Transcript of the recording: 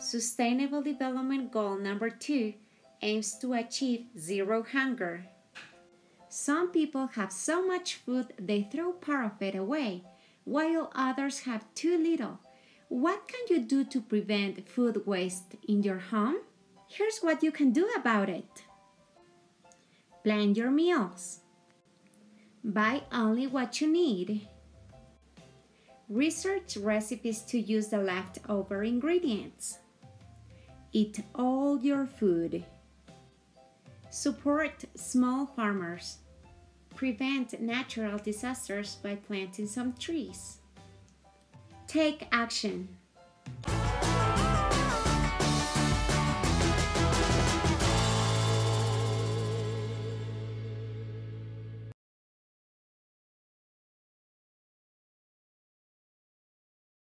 Sustainable Development Goal number two aims to achieve zero hunger. Some people have so much food they throw part of it away, while others have too little. What can you do to prevent food waste in your home? Here's what you can do about it. Plan your meals. Buy only what you need. Research recipes to use the leftover ingredients. Eat all your food. Support small farmers. Prevent natural disasters by planting some trees. Take action.